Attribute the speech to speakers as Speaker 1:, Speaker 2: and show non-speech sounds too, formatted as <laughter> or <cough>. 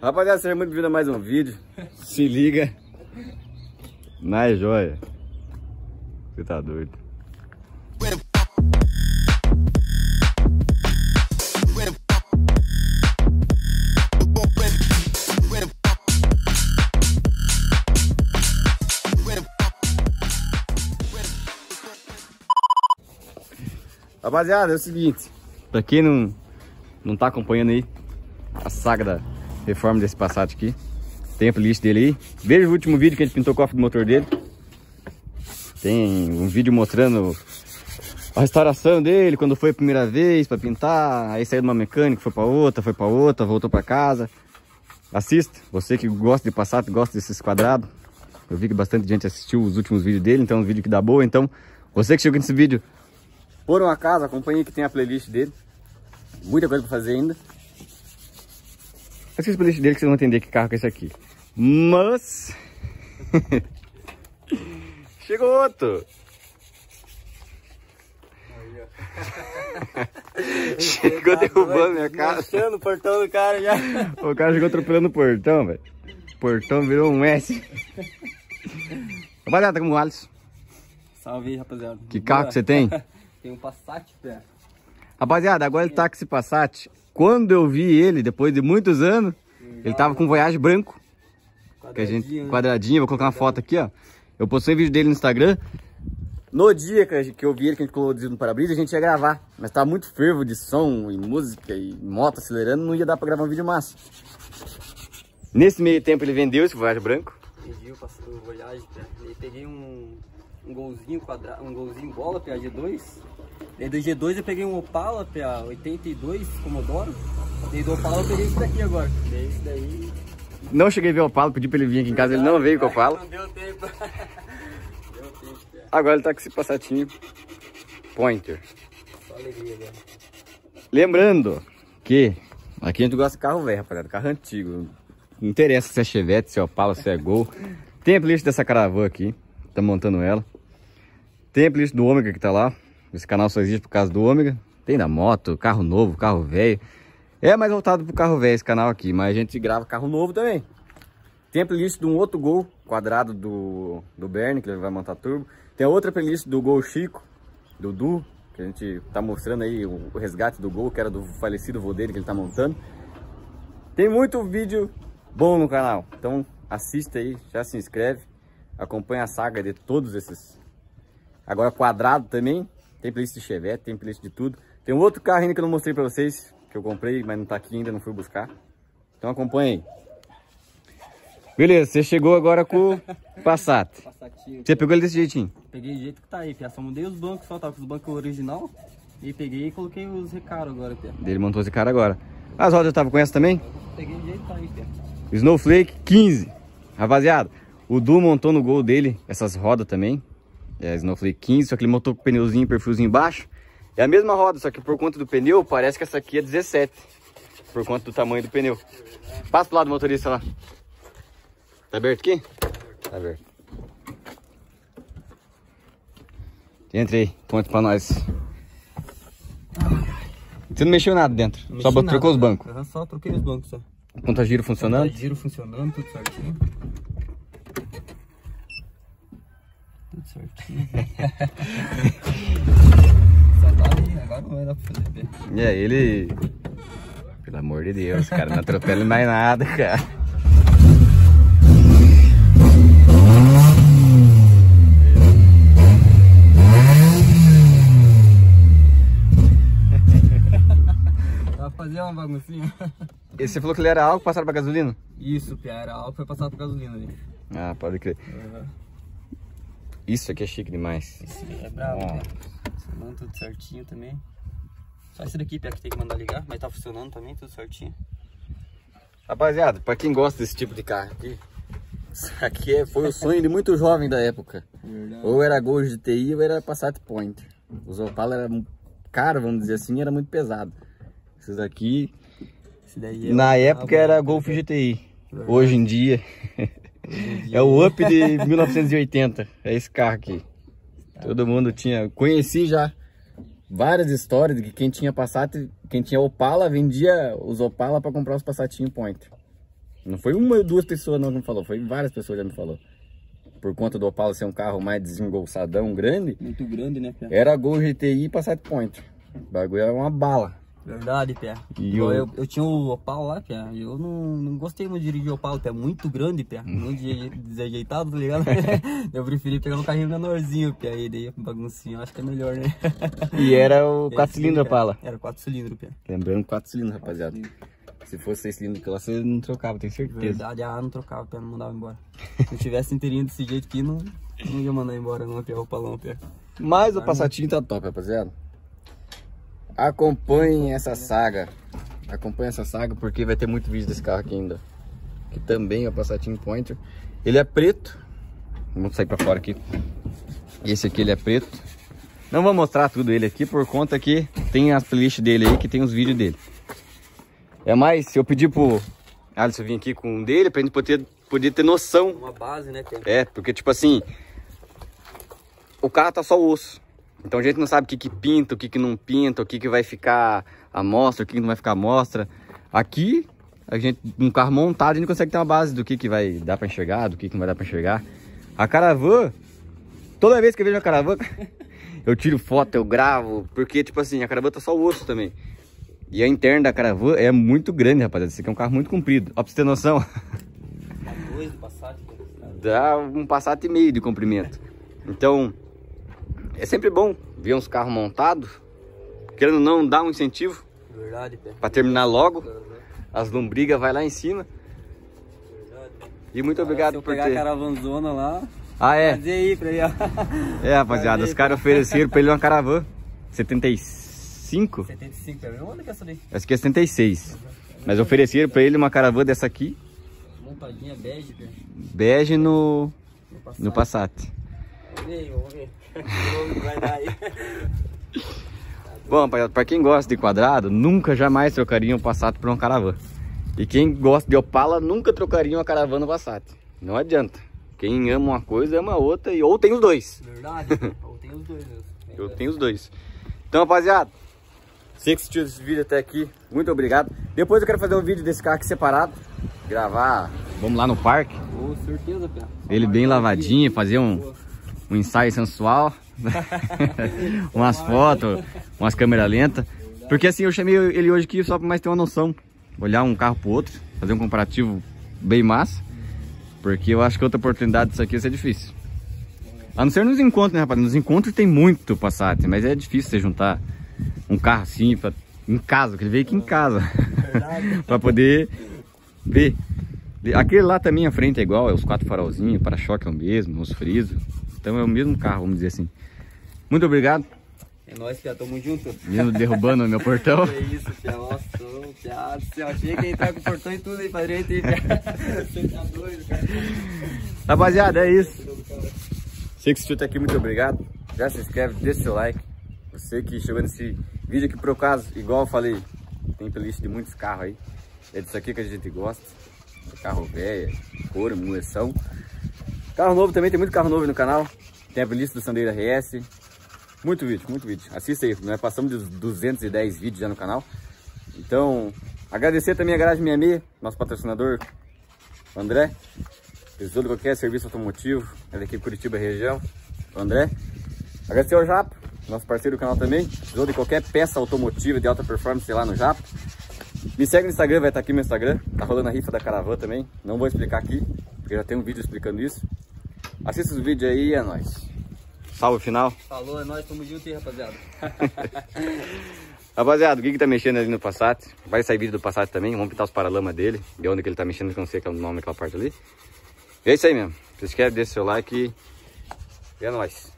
Speaker 1: Rapaziada, seja muito bem-vindo a mais um vídeo. Se liga. Na joia. Você tá doido. Rapaziada, é o seguinte. Pra quem não, não tá acompanhando aí a saga da reforma desse Passat aqui. Tem a playlist dele aí. Veja o último vídeo que a gente pintou o cofre do motor dele. Tem um vídeo mostrando a restauração dele, quando foi a primeira vez para pintar, aí saiu de uma mecânica, foi para outra, foi para outra, voltou para casa. Assista, você que gosta de Passat, gosta desses quadrados. Eu vi que bastante gente assistiu os últimos vídeos dele, então é um vídeo que dá boa. Então, você que chegou nesse vídeo por uma casa, acompanhe que tem a playlist dele. Muita coisa para fazer ainda. A playlist dele que vocês vão entender que carro que é esse aqui. Mas... <laughs> Chegou outro. <laughs> chegou derrubando minha casa.
Speaker 2: Achando o portão do cara já. <laughs>
Speaker 1: O cara chegou atropelando o portão, velho. O portão virou um S. Rapaziada, tá com o Alisson.
Speaker 2: Salve aí, rapaziada.
Speaker 1: Que carro que você tem?
Speaker 2: Tem um Passat, pé.
Speaker 1: Rapaziada, agora ele tá com esse Passat. Quando eu vi ele, depois de muitos anos, ele tava com um Voyage branco. Que a gente,
Speaker 2: né?
Speaker 1: quadradinho, vou colocar uma foto aqui, ó. Eu postei um vídeo dele no Instagram. No dia que, a gente- que eu vi ele, que a gente colocou no para-brisa, a gente ia gravar. Mas tava muito fervo de som e música e moto acelerando, não ia dar pra gravar um vídeo massa. Nesse meio tempo ele vendeu esse Voyage branco.
Speaker 2: Pedi o Voyage, pé. E peguei um, um golzinho quadrado, um golzinho bola, pé, G2. E do G2 eu peguei um Opala, pé, 82 Commodoro. E do Opala eu peguei esse daqui agora. Esse daí...
Speaker 1: Não cheguei a ver o Opala, pedi pra ele vir aqui em casa, ele não veio com o Opala.
Speaker 2: Não deu tempo. <laughs> deu tempo.
Speaker 1: Agora ele tá com esse passatinho Pointer.
Speaker 2: Só alegria, velho.
Speaker 1: Lembrando que aqui a gente gosta de carro velho, rapaziada, carro antigo. Não interessa se é Chevette, se é Opala, se é Gol. Tem a playlist dessa caravana aqui, tá montando ela. Tem a playlist do Ômega que tá lá. Esse canal só existe por causa do Ômega. Tem da moto, carro novo, carro velho. É mais voltado pro carro velho esse canal aqui, mas a gente grava carro novo também. Tem a playlist de um outro Gol quadrado do, do Bernie, que ele vai montar turbo. Tem a outra playlist do Gol Chico, do Du, que a gente tá mostrando aí o, o resgate do Gol, que era do falecido vô dele que ele tá montando. Tem muito vídeo bom no canal, então assista aí, já se inscreve, acompanha a saga de todos esses. Agora quadrado também, tem playlist de Chevette, tem playlist de tudo. Tem um outro carro ainda que eu não mostrei pra vocês, que eu comprei, mas não tá aqui ainda, não fui buscar. Então acompanha aí. Beleza, você chegou agora com o <laughs> Passat.
Speaker 2: Passatinho.
Speaker 1: Você pegou ele desse jeitinho.
Speaker 2: Peguei do jeito que tá aí, Pia. Só mudei os bancos só, tava com os bancos original. E peguei e coloquei os recaros agora, Pia.
Speaker 1: Ele montou esse cara agora. As rodas eu tava com essa também?
Speaker 2: Peguei do jeito que tá aí, Pia.
Speaker 1: Snowflake 15. Rapaziada, o Du montou no gol dele essas rodas também. É Snowflake 15, só que ele montou com o pneuzinho, perfilzinho embaixo. É a mesma roda, só que por conta do pneu, parece que essa aqui é 17. Por conta do tamanho do pneu. Passa pro lado do motorista lá. Tá aberto aqui? Tá aberto. Entra aí, conta pra nós. Você não mexeu nada dentro, só botou, trocou os bancos.
Speaker 2: Aham, só troquei os bancos só.
Speaker 1: Conta giro funcionando.
Speaker 2: Giro funcionando, tudo certinho. Tudo certinho. só tá ali, agora não vai dar pra fazer, Pia.
Speaker 1: E aí, ele. Pelo amor de Deus, cara, não atropela mais nada, cara.
Speaker 2: Dá pra fazer uma baguncinha?
Speaker 1: E você falou que ele era álcool passado pra gasolina?
Speaker 2: Isso, Pia, era álcool foi passado por gasolina ali.
Speaker 1: Ah, pode crer.
Speaker 2: Aham.
Speaker 1: Isso aqui é chique demais.
Speaker 2: Esse é brabo, né? Funcionando tudo certinho também. Só esse daqui, Pia, que tem que mandar ligar, mas tá funcionando também, tudo certinho.
Speaker 1: Rapaziada, pra quem gosta desse tipo de carro aqui, isso aqui é- foi o sonho de muito jovem da época.
Speaker 2: Verdade.
Speaker 1: Ou era Gol GTI ou era Passat Pointer. Os Opala era mu- caro, vamos dizer assim, era muito pesado. Esses aqui,
Speaker 2: Esse daí é
Speaker 1: na época era
Speaker 2: bom,
Speaker 1: Golf
Speaker 2: né?
Speaker 1: GTI.
Speaker 2: Verdade.
Speaker 1: Hoje em dia <laughs> é o Up de 1980. É esse carro aqui. Todo mundo tinha. Conheci já várias histórias de que quem tinha Passat, quem tinha Opala, vendia os Opala para comprar os Passatinho Pointer. Não foi uma ou duas pessoas não que me falou, foi várias pessoas que já me falou. Por conta do Opala ser um carro mais desengolçadão, grande,
Speaker 2: Muito grande, né,
Speaker 1: era Gol GTI e Passat Point. O bagulho era uma bala.
Speaker 2: Verdade.
Speaker 1: E
Speaker 2: Igual
Speaker 1: o-
Speaker 2: eu, eu tinha o Opala lá, e Eu não, não gostei muito de dirigir o Opala, Pia. Muito grande, Pia. <laughs> Muito de- desajeitado, tá ligado? <laughs> eu preferi pegar um carrinho menorzinho, Pia. E daí baguncinho, eu acho que é melhor, né?
Speaker 1: E era o <laughs>
Speaker 2: Esse
Speaker 1: 4 cilindros
Speaker 2: Pia.
Speaker 1: Opala.
Speaker 2: Era 4 cilindros, Pia.
Speaker 1: Lembrando 4 cilindros, rapaziada. Se fosse 6 cilindros que lá, você não trocava, tenho certeza.
Speaker 2: Verdade, a A não trocava, Pia. Não mandava embora. Se eu tivesse inteirinho desse jeito aqui, não, não ia mandar embora, não, Pia. O Opalão, Pia.
Speaker 1: Mas o Passatinho tá top, rapaziada. Acompanhem essa saga. Acompanhem essa saga porque vai ter muito vídeo desse carro aqui ainda. Que também é o Passatinho Pointer. Ele é preto. Vamos sair pra fora aqui. Esse aqui ele é preto. Não vou mostrar tudo ele aqui por conta que tem as playlists dele aí que tem os vídeos dele. É mais, se eu pedir pro Alisson vir aqui com um dele pra gente poder, poder ter noção
Speaker 2: Uma base, né, Pia?
Speaker 1: é, porque tipo assim, o carro tá só o osso. Então a gente não sabe o que que pinta, o que que não pinta, o que que vai ficar à mostra, o que que não vai ficar à mostra. Aqui, a gente, um carro montado, a gente consegue ter uma base do que que vai dar pra enxergar, do que que não vai dar pra enxergar. A Caravan, toda vez que eu vejo a Caravan, <laughs> eu tiro foto, eu gravo, porque tipo assim, a Caravan tá só o osso também. E a interna da Caravan é muito grande, rapaziada. Esse aqui é um carro muito comprido. Ó, pra você ter noção. Dá um Passat e meio de comprimento. Então, é sempre bom ver uns carros montados, querendo não dar um incentivo para terminar logo. As lombrigas vai lá em cima. E muito obrigado
Speaker 2: eu
Speaker 1: por
Speaker 2: pegar
Speaker 1: ter.
Speaker 2: a caravanzona lá,
Speaker 1: Ah, é.
Speaker 2: fazer aí pra ele, ó.
Speaker 1: É, rapaziada, os caras ofereceram pra ele uma Caravan 75.
Speaker 2: 75, Pia. Onde que é essa daí?
Speaker 1: Acho que é 76. Mas ofereceram pra ele uma Caravan dessa aqui,
Speaker 2: Montadinha bege, Pia.
Speaker 1: bege no,
Speaker 2: No Passat.
Speaker 1: no Passat. <laughs>
Speaker 2: Vamos ver. Vai dar aí.
Speaker 1: Bom, rapaziada, pra quem gosta de quadrado, nunca jamais trocaria um Passat por uma Caravan. E quem gosta de Opala, nunca trocaria uma Caravan no Passat. Não adianta. Quem ama uma coisa, ama outra, e ou tem os dois.
Speaker 2: Verdade? <laughs> Ou tem os dois mesmo.
Speaker 1: Eu tenho os dois. Então, rapaziada, você que assistiu esse vídeo até aqui, muito obrigado. Depois eu quero fazer um vídeo desse carro aqui separado. Gravar, vamos lá no parque.
Speaker 2: Com certeza, Pia.
Speaker 1: Ele bem lavadinho, fazer um, um ensaio sensual. <laughs> umas fotos, umas câmeras lentas. Porque assim, eu chamei ele hoje aqui só pra mais ter uma noção. Olhar um carro pro outro, fazer um comparativo bem massa. Porque eu acho que outra oportunidade disso aqui vai ser difícil. A não ser nos encontros, né, rapaz? Nos encontros tem muito Passat, mas é difícil você juntar um carro assim pra, em casa, que ele veio aqui em casa. <laughs> Pra poder ver. Aquele lá também à frente é igual, é os quatro farolzinhos, para-choque é o mesmo, os frisos. Então é o mesmo carro, vamos dizer assim. Muito obrigado.
Speaker 2: É nóis, Pia. Tamo junto.
Speaker 1: Vindo derrubando o meu portão.
Speaker 2: Que <laughs> isso, Pia. Nossa, Pia do céu. Achei que ia entrar com o portão e tudo aí pra direita aí, Pia. <laughs> Você tá doido, cara.
Speaker 1: Rapaziada, é isso. Você que assistiu até aqui, muito obrigado. Já se inscreve, deixa seu like. Você que chegou nesse vídeo aqui, por acaso, igual eu falei, tem playlist de muitos carros aí. É disso aqui que a gente gosta. Carro velho, couro, munição. Carro novo também, tem muito carro novo no canal. Tem a playlist do Sandeira RS. Muito vídeo, muito vídeo. Assista aí, nós passamos dos 210 vídeos já no canal. Então, agradecer também a Garagem 66, nosso patrocinador, o André. Precisou de qualquer serviço automotivo, é daqui de Curitiba região, o André. Agradecer ao Japa, nosso parceiro do canal também. Precisou de qualquer peça automotiva de alta performance lá no Japa. Me segue no Instagram, vai estar aqui meu Instagram. Tá rolando a rifa da Caravan também. Não vou explicar aqui, porque já tem um vídeo explicando isso. Assista os vídeos aí e é nóis. Salve final.
Speaker 2: Falou, é nóis. Tamo junto aí, rapaziada. <laughs>
Speaker 1: Rapaziada, o Gui que tá mexendo ali no Passat. Vai sair vídeo do Passat também. Vamos pintar os paralamas dele. De onde que ele tá mexendo, que eu não sei qual é o nome daquela parte ali. E é isso aí mesmo. Se inscreve, deixa seu like e é nóis.